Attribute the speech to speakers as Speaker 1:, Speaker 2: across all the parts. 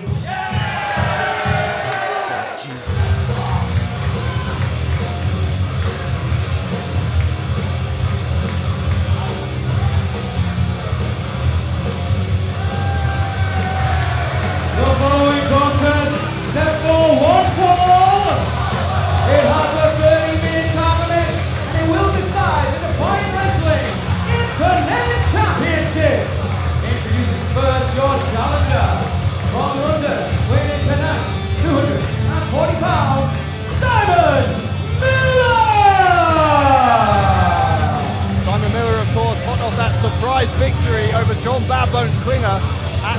Speaker 1: Oh,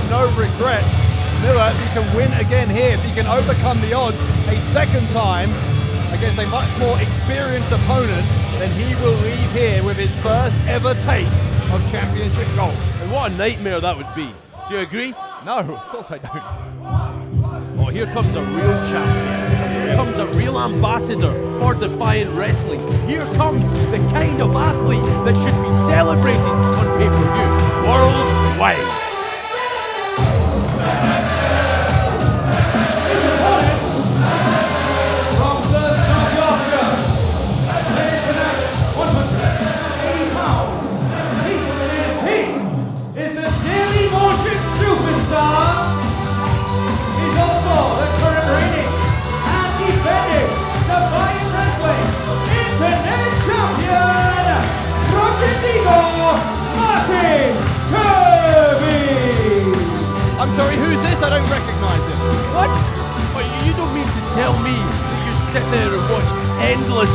Speaker 2: no regrets. Miller, if he can win again here, if he can overcome the odds a second time against a much more experienced opponent, then he will leave here with his first ever taste of championship gold.
Speaker 1: And what a nightmare that would be. Do you agree?
Speaker 2: No, of course I don't.
Speaker 1: Oh, here comes a real champion. Here comes a real ambassador for Defiant Wrestling. Here comes the kind of athlete that should be celebrated on pay-per-view worldwide.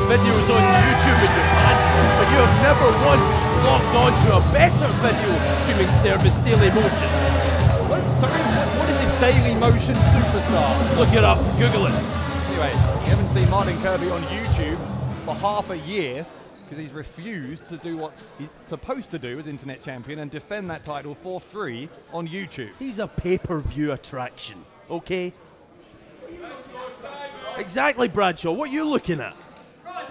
Speaker 1: Videos on YouTube in your pants, but you have never once logged on to a better video streaming service, Dailymotion.
Speaker 2: What? Sorry, what, what is this Dailymotion superstar?
Speaker 1: Look it up, Google it.
Speaker 2: Anyway, you haven't seen Martin Kirby on YouTube for half a year because he's refused to do what he's supposed to do as internet champion and defend that title for free on YouTube.
Speaker 1: He's a pay-per-view attraction, okay? Exactly, Bradshaw. What are you looking at?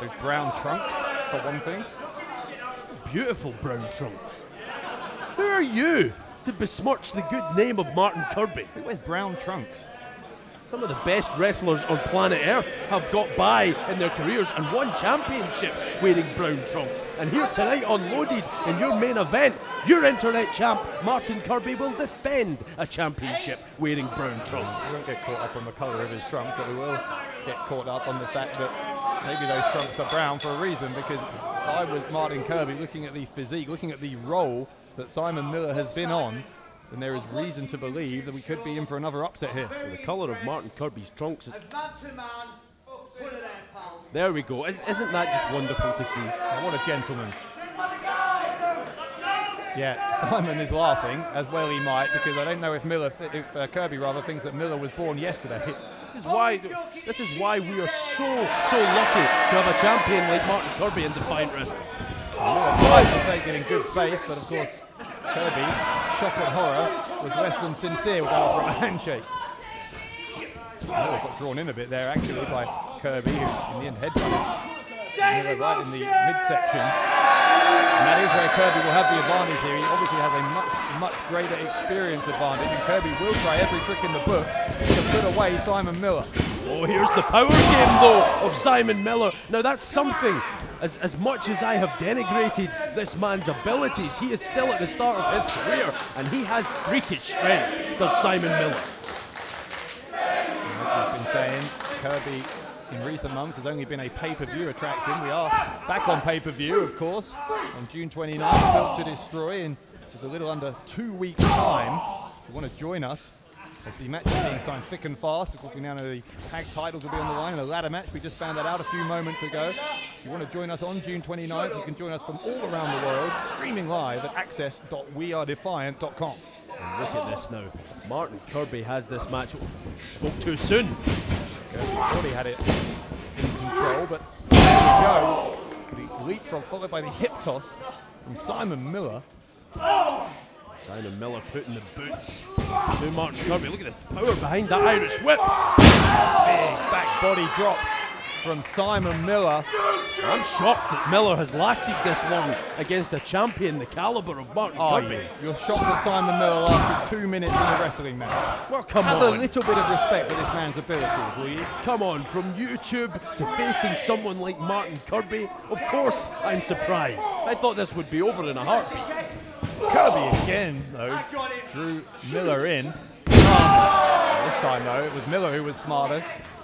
Speaker 2: Those brown trunks, for one thing.
Speaker 1: Beautiful brown trunks. Who are you to besmirch the good name of Martin Kirby?
Speaker 2: Who wears brown trunks?
Speaker 1: Some of the best wrestlers on planet Earth have got by in their careers and won championships wearing brown trunks. And here tonight on Loaded in your main event, your internet champ Martin Kirby will defend a championship wearing brown trunks.
Speaker 2: We won't get caught up on the colour of his trunks, but we will get caught up on the fact that maybe those trunks are brown for a reason because I was Martin Kirby looking at the physique, looking at the role that Simon Miller has been on, then there is reason to believe that we could be in for another upset here.
Speaker 1: The colour of Martin Kirby's trunks is.
Speaker 3: Man to man, put it there,
Speaker 1: we go. Is, isn't that just wonderful to see?
Speaker 2: What a gentleman. Yeah, Simon is laughing, as well he might, because I don't know if Miller, if uh, Kirby rather, thinks that Miller was born yesterday.
Speaker 1: This is why. This is why we are so so lucky to have a champion like Martin Kirby in Defiant Wrestling.
Speaker 2: Tried to in good faith, but of course, Kirby, shock and horror, was less than sincere with our handshake. Oh, Miller got drawn in a bit there, actually, by Kirby, who in the end headbutted right in the midsection. And that is where Kirby will have the advantage here. He obviously has a much, much greater experience advantage, and Kirby will try every trick in the book to put away Simon Miller.
Speaker 1: Oh, here's the power game, though, of Simon Miller. Now, that's something. As, as much as I have denigrated this man's abilities, he is still at the start of his career, and he has freakish strength, does Simon Miller.
Speaker 2: As we've been saying, Kirby in recent months has only been a pay-per-view attraction. We are back on pay-per-view, of course, on June 29th, Built to Destroy in just a little under two weeks' time. If you want to join us, as the match is being signed thick and fast, of course we now know the tag titles will be on the line in a ladder match. We just found that out a few moments ago. If you want to join us on June 29th, you can join us from all around the world, streaming live at access.wearedefiant.com.
Speaker 1: And look at this now. Martin Kirby has this match. Spoke too soon.
Speaker 2: Kirby had it control, but there we go. The leapfrog followed by the hip toss from Simon Miller.
Speaker 1: Simon Miller putting the boots to Martin Kirby. Look at the power behind that Irish whip.
Speaker 2: Big back body drop from Simon Miller.
Speaker 1: I'm shocked that Miller has lasted this long against a champion the caliber of Martin
Speaker 2: Are
Speaker 1: Kirby.
Speaker 2: you? You're shocked that Simon Miller lasted two minutes in a wrestling match.
Speaker 1: Well, come on.
Speaker 2: Have
Speaker 1: on.
Speaker 2: a little bit of respect for this man's abilities, will you?
Speaker 1: Come on, from YouTube to facing someone like Martin Kirby, of course I'm surprised. I thought this would be over in a heartbeat.
Speaker 2: Kirby again, though, drew Miller in. Ah, this time, though, it was Miller who was smarter.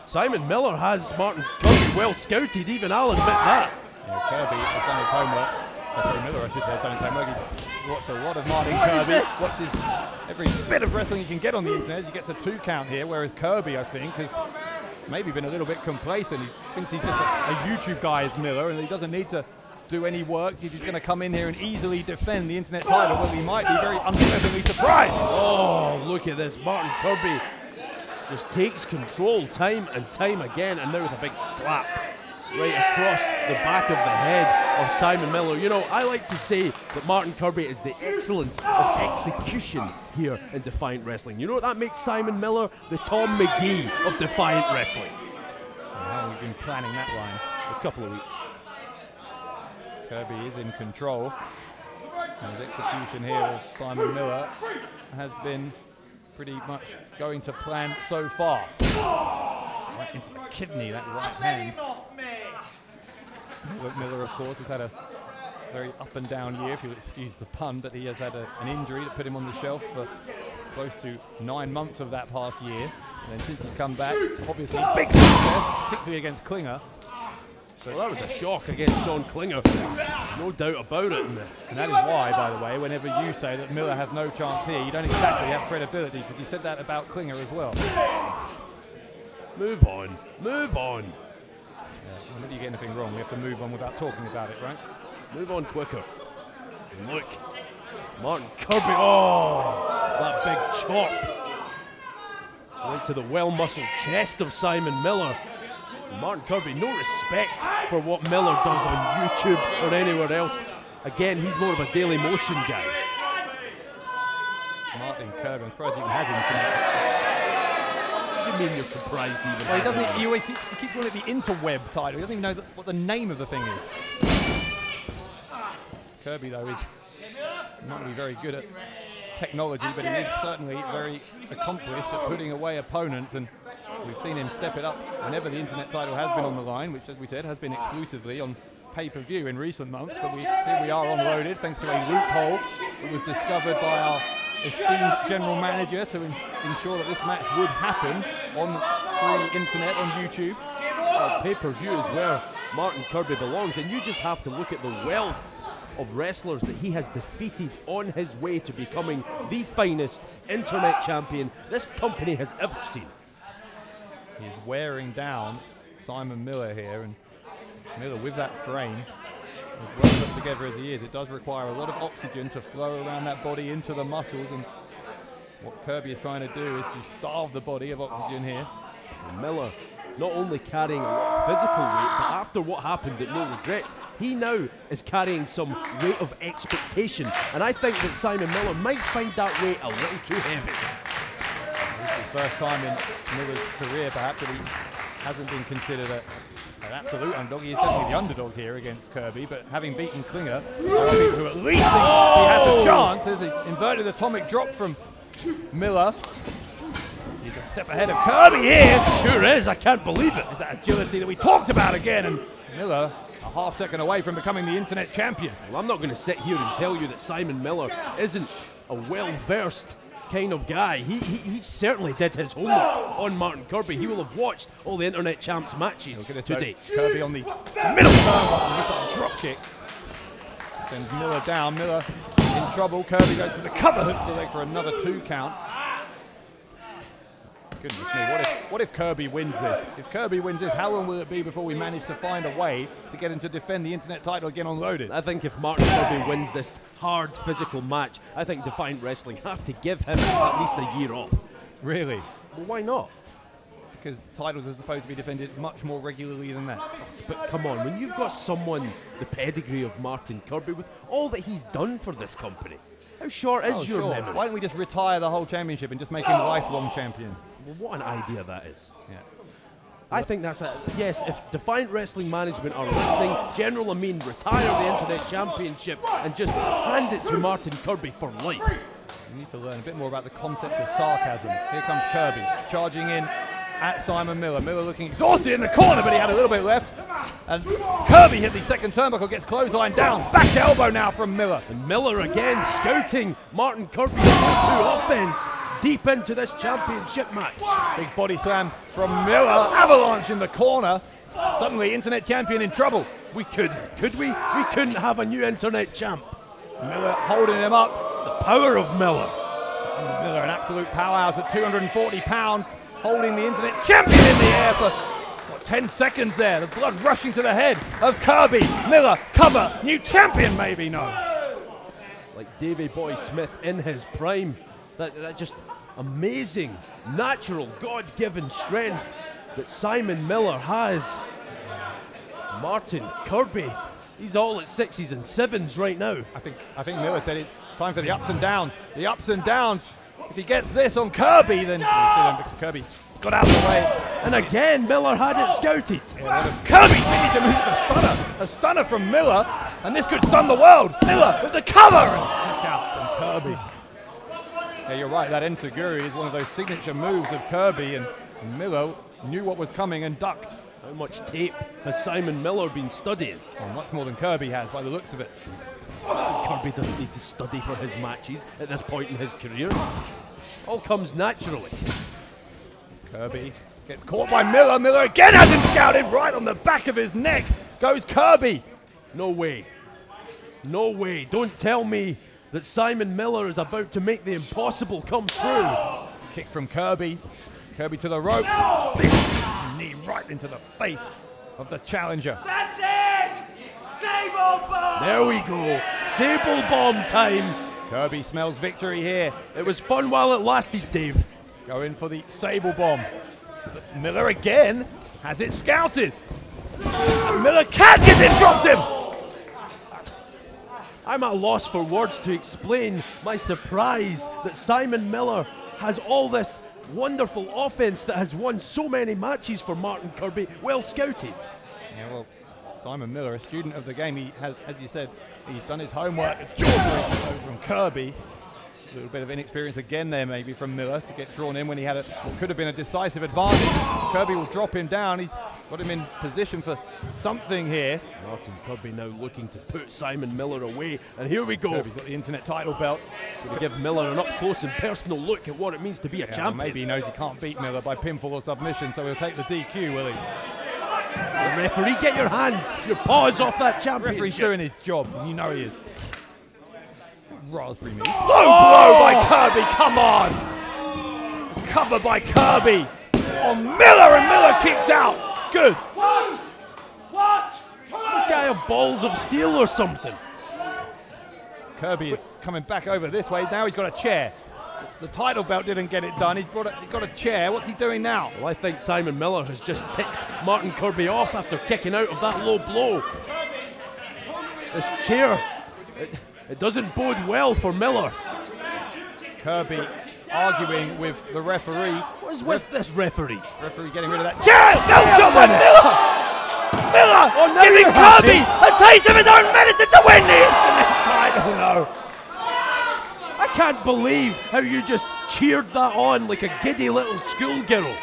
Speaker 1: Simon Miller has Martin Kirby well scouted, even I'll admit that.
Speaker 2: Yeah, Kirby has done his homework. I say Miller, I should say, has done his homework. He watched a lot of Martin
Speaker 1: What is
Speaker 2: Kirby.
Speaker 1: this?
Speaker 2: Watches every bit of wrestling he can get on the internet. He gets a two count here, whereas Kirby, I think, has maybe been a little bit complacent. He thinks he's just a, a YouTube guy, is Miller, and he doesn't need to do any work. He's going to come in here and easily defend the internet title, but he might be very unpleasantly surprised.
Speaker 1: Oh, look at this. Martin Kirby just takes control time and time again, and now with a big slap right across the back of the head of Simon Miller. You know, I like to say that Martin Kirby is the excellence of execution here in Defiant Wrestling. You know what that makes Simon Miller? The Tom Magee of Defiant Wrestling.
Speaker 2: Now we've been planning that line for a couple of weeks. Kirby is in control. His execution here of Simon Miller has been pretty much going to plan so far. Right into the kidney, that right hand. But Miller, of course, has had a very up and down year, if you'll excuse the pun, but he has had a, an injury that put him on the shelf for close to nine months of that past year. And then since he's come back, obviously big success, particularly against Klinger.
Speaker 1: So that was a shock against John Klinger. No doubt about it.
Speaker 2: And that is why, by the way, whenever you say that Miller has no chance here, you don't exactly have credibility because you said that about Klinger as well.
Speaker 1: Move on. Move on.
Speaker 2: Whenever you get anything wrong, we have to move on without talking about it, right?
Speaker 1: Move on quicker. And look, Martin Kirby. Oh, that big chop. Right to the well muscled chest of Simon Miller. Martin Kirby, no respect for what Miller does on YouTube or anywhere else. Again, he's more of a Dailymotion guy.
Speaker 2: Martin Kirby, I'm surprised he even has him tonight.
Speaker 1: What do you mean you're surprised even?
Speaker 2: Well, he doesn't.
Speaker 1: him?
Speaker 2: He, keeps, he keeps calling it the interweb title. He doesn't even know what the name of the thing is. Kirby, though, is not really very good at technology, but he is certainly very accomplished at putting away opponents. And we've seen him step it up whenever the internet title has been on the line, which, as we said, has been exclusively on pay-per-view in recent months. But we, here we are on loaded, thanks to a loophole that was discovered by our esteemed general manager to en- ensure that this match would happen on free internet on YouTube.
Speaker 1: pay per view is where Martin Kirby belongs, and you just have to look at the wealth of wrestlers that he has defeated on his way to becoming the finest internet champion this company has ever seen.
Speaker 2: He's wearing down Simon Miller here, and Miller with that frame, as well put together as he is, it does require a lot of oxygen to flow around that body into the muscles. And what Kirby is trying to do is to starve the body of oxygen here.
Speaker 1: And Miller not only carrying a lot of physical weight, but after what happened at No Regrets, he now is carrying some weight of expectation. And I think that Simon Miller might find that weight a little too heavy.
Speaker 2: This is the first time in Miller's career, perhaps, that he hasn't been considered a, an absolute underdog. He is definitely the underdog here against Kirby, but having beaten Klinger, people who at least he oh! has a chance. There's an inverted atomic drop from Miller. He's a step ahead of Kirby here.
Speaker 1: Sure is, I can't believe it.
Speaker 2: It's that agility that we talked about again, and Miller a half second away from becoming the internet champion.
Speaker 1: Well, I'm not going to sit here and tell you that Simon Miller isn't a well versed kind of guy. He, he, he certainly did his homework on Martin Kirby. He will have watched all the internet champs matches
Speaker 2: Look at this
Speaker 1: to
Speaker 2: Kirby on the middle drop kick. Sends Miller down. Miller in trouble. Kirby goes for the cover hooks the leg for another two count. Goodness me, what if, what if Kirby wins this? If Kirby wins this, how long will it be before we manage to find a way to get him to defend the internet title again on Loaded?
Speaker 1: I think if Martin Kirby wins this hard physical match, I think Defiant Wrestling have to give him at least a year off.
Speaker 2: Really?
Speaker 1: Well, why not?
Speaker 2: Because titles are supposed to be defended much more regularly than that.
Speaker 1: But come on, when you've got someone the pedigree of Martin Kirby with all that he's done for this company, how short is
Speaker 2: Oh,
Speaker 1: your
Speaker 2: sure.
Speaker 1: memory?
Speaker 2: Why don't we just retire the whole championship and just make him lifelong champion?
Speaker 1: Well, what an idea that is.
Speaker 2: Yeah.
Speaker 1: I think that's a yes. If Defiant Wrestling Management are listening, General Amin retire the Internet Championship and just hand it to Martin Kirby for life.
Speaker 2: You need to learn a bit more about the concept of sarcasm. Here comes Kirby, charging in at Simon Miller. Miller looking exhausted in the corner, but he had a little bit left. And Kirby hit the second turnbuckle, gets clothesline down. Back elbow now from Miller.
Speaker 1: And Miller again scouting Martin Kirby's go-to offense deep into this championship match.
Speaker 2: Big body slam from Miller. Avalanche in the corner. Suddenly, internet champion in trouble.
Speaker 1: We could, could we? We couldn't have a new internet champ.
Speaker 2: Miller holding him up.
Speaker 1: The power of Miller.
Speaker 2: Miller, an absolute powerhouse at 240 pounds, holding the internet champion in the air for what, 10 seconds there. The blood rushing to the head of Kirby. Miller, cover, new champion, maybe no.
Speaker 1: Like Davy Boy Smith in his prime. That, that just amazing, natural, God-given strength that Simon Miller has. Martin Kirby, he's all at sixes and sevens right now.
Speaker 2: I think I think Miller said it's time for the ups and downs. The ups and downs. If he gets this on Kirby, then Kirby got out of the way.
Speaker 1: And again, Miller had it scouted.
Speaker 2: Kirby signature move, a stunner, a stunner from Miller, and this could stun the world. Miller with the cover and kick out from Kirby. Yeah, you're right. That Enziguri is one of those signature moves of Kirby, and Miller knew what was coming and ducked.
Speaker 1: How much tape has Simon Miller been studying?
Speaker 2: Well, much more than Kirby has, by the looks of it.
Speaker 1: Kirby doesn't need to study for his matches at this point in his career. All comes naturally.
Speaker 2: Kirby gets caught by Miller. Miller again has him scouted right on the back of his neck. Goes Kirby.
Speaker 1: No way. No way. Don't tell me that Simon Miller is about to make the impossible come true.
Speaker 2: Kick from Kirby. Kirby to the rope. Big knee right into the face of the challenger.
Speaker 3: That's it! Sable bomb!
Speaker 1: There we go. Sable bomb time.
Speaker 2: Kirby smells victory here.
Speaker 1: It was fun while it lasted, Dave.
Speaker 2: Going for the Sable Bomb. But Miller again has it scouted. And Miller catches it, drops him.
Speaker 1: I'm at a loss for words to explain my surprise that Simon Miller has all this wonderful offense that has won so many matches for Martin Kirby, well scouted.
Speaker 2: Yeah, well, Simon Miller, a student of the game, he has, as you said, he's done his homework. Jaw over from Kirby. A little bit of inexperience again there, maybe from Miller to get drawn in when he had a what could have been a decisive advantage. Kirby will drop him down. He's got him in position for something here.
Speaker 1: Martin Kirby now looking to put Simon Miller away, and here we go.
Speaker 2: Kirby's got the internet title belt.
Speaker 1: To give Miller an up close and personal look at what it means to be a
Speaker 2: Yeah,
Speaker 1: champion.
Speaker 2: maybe he knows he can't beat Miller by pinfall or submission, so he'll take the DQ, will he?
Speaker 1: The referee, get your hands, your paws off that
Speaker 2: champion.
Speaker 1: Referee's
Speaker 2: doing his job, and you know he is. Raspberry knee. Low blow by Kirby, come on! Cover by Kirby on Miller, and Miller kicked out. Good.
Speaker 3: What? What?
Speaker 1: This guy have balls of steel or something.
Speaker 2: Kirby is coming back over this way. Now he's got a chair. The title belt didn't get it done. He's, brought a, he's got a chair. What's he doing now?
Speaker 1: Well, I think Simon Miller has just ticked Martin Kirby off after kicking out of that low blow. This chair, it, it doesn't bode well for Miller.
Speaker 2: Kirby arguing with the referee.
Speaker 1: What is with this referee?
Speaker 2: Referee getting rid of that chair. No shot by Miller. Miller
Speaker 1: Oh, now
Speaker 2: giving Kirby a taste of his own medicine to win the internet title. No.
Speaker 1: I can't believe how you just cheered that on like a giddy little schoolgirl.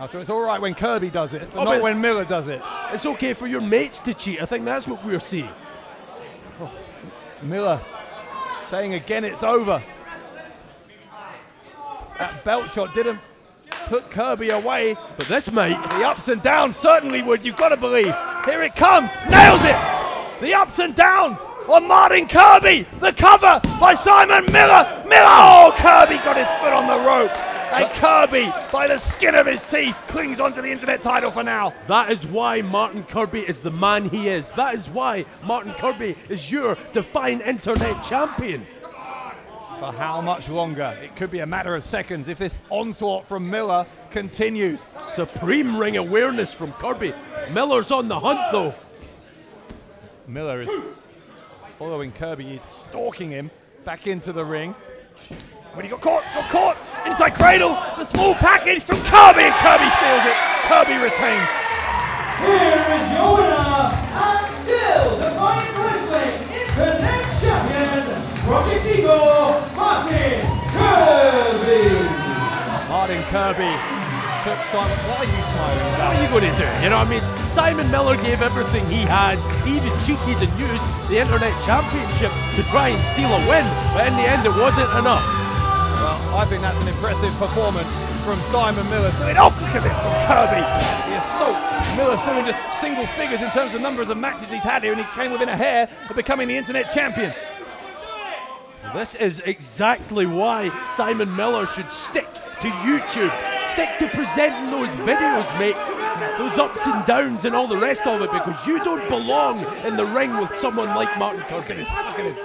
Speaker 2: Oh, so it's all right when Kirby does it, but
Speaker 1: Oh,
Speaker 2: not
Speaker 1: it's-
Speaker 2: when Miller does it.
Speaker 1: It's okay for your mates to cheat. I think that's what we're seeing.
Speaker 2: Oh, Miller saying again it's over. That belt shot didn't put Kirby away.
Speaker 1: But this mate,
Speaker 2: The ups and downs certainly would, you've got to believe. Here it comes, nails it! The ups and downs on Martin Kirby! The cover by Simon Miller! Miller! Oh, Kirby got his foot on the rope! And Kirby, by the skin of his teeth, clings onto the internet title for now.
Speaker 1: That is why Martin Kirby is the man he is. That is why Martin Kirby is your Defiant internet champion.
Speaker 2: For how much longer? It could be a matter of seconds if this onslaught from Miller continues.
Speaker 1: Supreme ring awareness from Kirby. Miller's on the hunt though.
Speaker 2: Miller is following Kirby. He's stalking him back into the ring. When he got caught, got caught inside cradle. The small package from Kirby, and Kirby steals it. Kirby retains.
Speaker 4: Here is your winner, and still the Defiant Wrestling Internet Champion, Project Eagle, Martin Kirby.
Speaker 2: Martin Kirby took Simon. Why are you smiling
Speaker 1: What are you going to do? You know what I mean? Simon Miller gave everything he had. He even cheated and used the Internet Championship to try and steal a win, but in the end, it wasn't enough.
Speaker 2: Well, I think that's an impressive performance from Simon Miller. Oh, look at this from Kirby. He is so Miller's doing just single figures in terms of numbers of matches he's had here, and he came within a hair of becoming the internet champion.
Speaker 1: This is exactly why Simon Miller should stick to YouTube. Stick to presenting those videos, mate. Those ups and downs and all the rest of it because you don't belong in the ring with someone like Martin
Speaker 2: Look at this, look at this.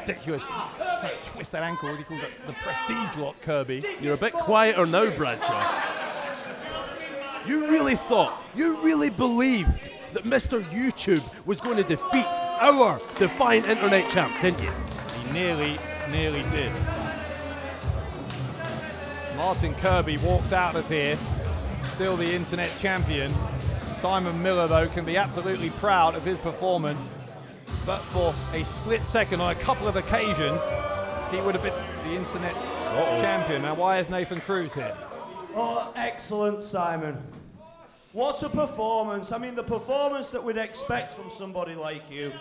Speaker 2: Ridiculous. Trying to twist that ankle, he calls it the prestige lock, Kirby.
Speaker 1: You're a bit quieter now, Bradshaw. You really thought, you really believed that Mr. YouTube was going to defeat our defiant internet champ, didn't you?
Speaker 2: He nearly, nearly did. Martin Kirby walks out of here, still the internet champion. Simon Miller, though, can be absolutely proud of his performance. But for a split second on a couple of occasions, he would have been the internet champion. Now, why is Nathan Cruz here?
Speaker 5: Oh, excellent, Simon. What a performance. I mean, the performance that we'd expect from somebody like you.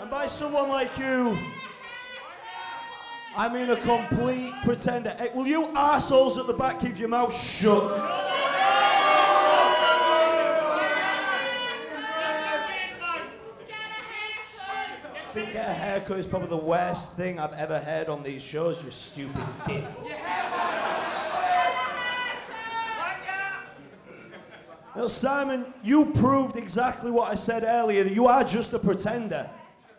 Speaker 5: And by someone like you, I mean a complete pretender. Hey, will you assholes at the back keep your mouth shut? I think a haircut is probably the worst thing I've ever heard on these shows, you stupid dick. Now, Simon, you proved exactly what I said earlier. that You are just a pretender.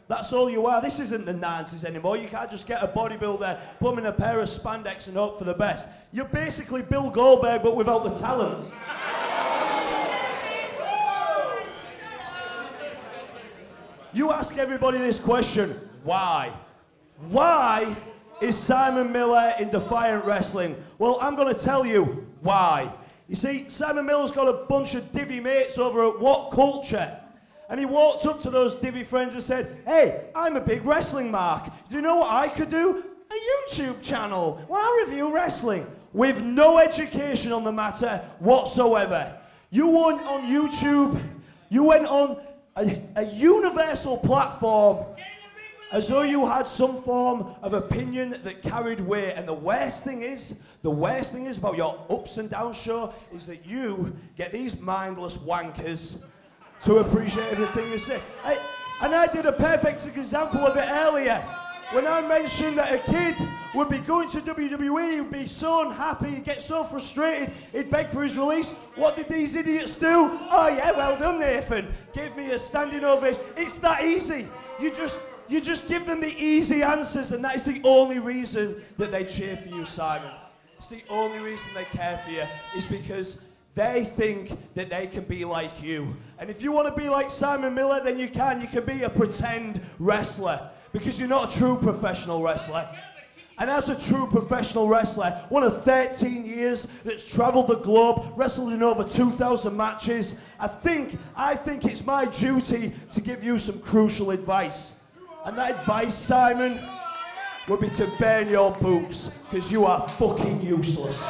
Speaker 5: That's all you are. This isn't the 90s anymore. You can't just get a bodybuilder, put him in a pair of spandex and hope for the best. You're basically Bill Goldberg, but without the talent. You ask everybody this question why? Why is Simon Miller in Defiant Wrestling? Well, I'm going to tell you why. You see, Simon Miller's got a bunch of divvy mates over at WhatCulture. And he walked up to those divvy friends and said, Hey, I'm a big wrestling mark. Do you know what I could do? A YouTube channel where I review wrestling with no education on the matter whatsoever. You went on YouTube, you went on a, a universal platform as though you had some form of opinion that carried weight. And the worst thing is, the worst thing is about your ups and downs show is that you get these mindless wankers to appreciate everything you say. I, and I did a perfect example of it earlier. When I mentioned that a kid would be going to WWE, he'd be so unhappy, he'd get so frustrated, he'd beg for his release. What did these idiots do? Oh yeah, well done, Nathan. Give me a standing ovation. It's that easy. You just you just give them the easy answers, and that is the only reason that they cheer for you, Simon. It's the only reason they care for you is because they think that they can be like you. And if you want to be like Simon Miller, then you can. You can be a pretend wrestler because you're not a true professional wrestler. And as a true professional wrestler, one of 13 years that's traveled the globe, wrestled in over 2,000 matches, I think, I think it's my duty to give you some crucial advice. And that advice, Simon, would be to burn your boots, because you are fucking useless.